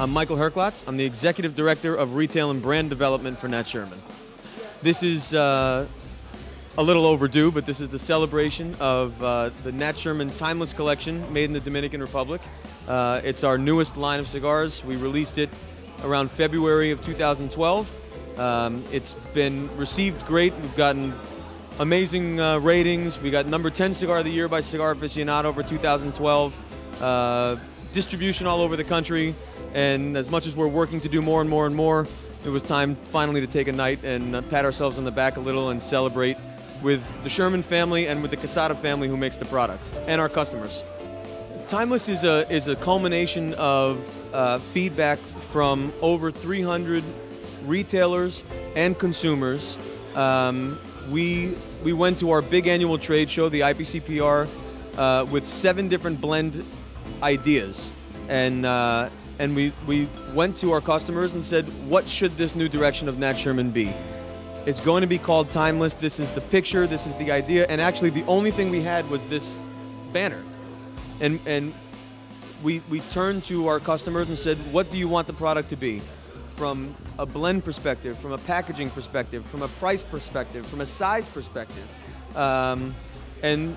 I'm Michael Herklots. I'm the Executive Director of Retail and Brand Development for Nat Sherman. This is uh, a little overdue, but this is the celebration of uh, the Nat Sherman Timeless Collection made in the Dominican Republic. Uh, it's our newest line of cigars. We released it around February of 2012. Um, it's been received great. We've gotten amazing uh, ratings. We got number 10 cigar of the year by Cigar Aficionado for 2012. Uh, distribution all over the country. And as much as we're working to do more and more and more, it was time finally to take a night and pat ourselves on the back a little and celebrate with the Sherman family and with the Quesada family who makes the product and our customers. Timeless is a, is a culmination of uh, feedback from over 300 retailers and consumers. Um, we, we went to our big annual trade show, the IPCPR, uh, with seven different blend ideas. And, uh, and we, we went to our customers and said, what should this new direction of Nat Sherman be? It's going to be called Timeless. This is the picture, this is the idea, and actually the only thing we had was this banner. And, and we, we turned to our customers and said, what do you want the product to be? From a blend perspective, from a packaging perspective, from a price perspective, from a size perspective. Um, and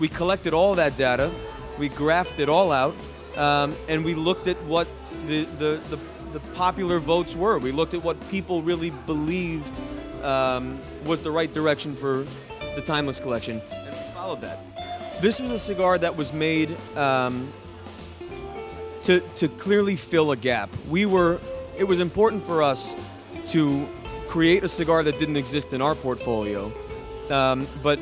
we collected all that data, we graphed it all out, um, and we looked at what the, the, the, the, popular votes were. We looked at what people really believed um, was the right direction for the Timeless Collection, and we followed that. This was a cigar that was made um, to, to clearly fill a gap. We were, it was important for us to create a cigar that didn't exist in our portfolio, um, but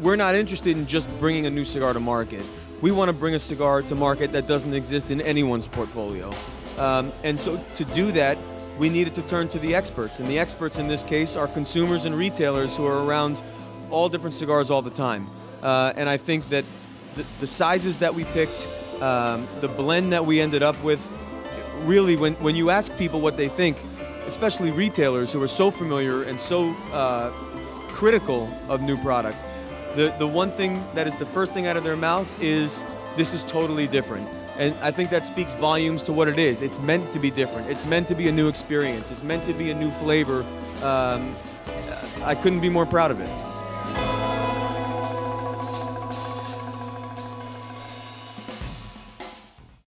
we're not interested in just bringing a new cigar to market we want to bring a cigar to market that doesn't exist in anyone's portfolio. Um, and so to do that, we needed to turn to the experts. And the experts in this case are consumers and retailers who are around all different cigars all the time. Uh, and I think that the, the sizes that we picked, um, the blend that we ended up with, really, when, when you ask people what they think, especially retailers who are so familiar and so uh, critical of new product, the, the one thing that is the first thing out of their mouth is this is totally different. And I think that speaks volumes to what it is. It's meant to be different. It's meant to be a new experience. It's meant to be a new flavor. Um, I couldn't be more proud of it.